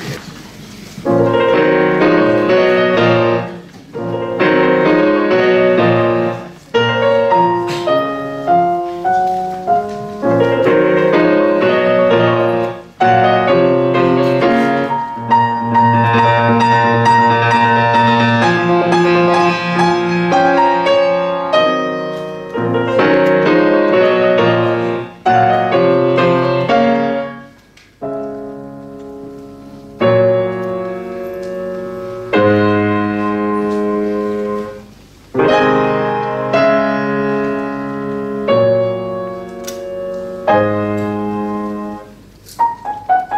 Yes.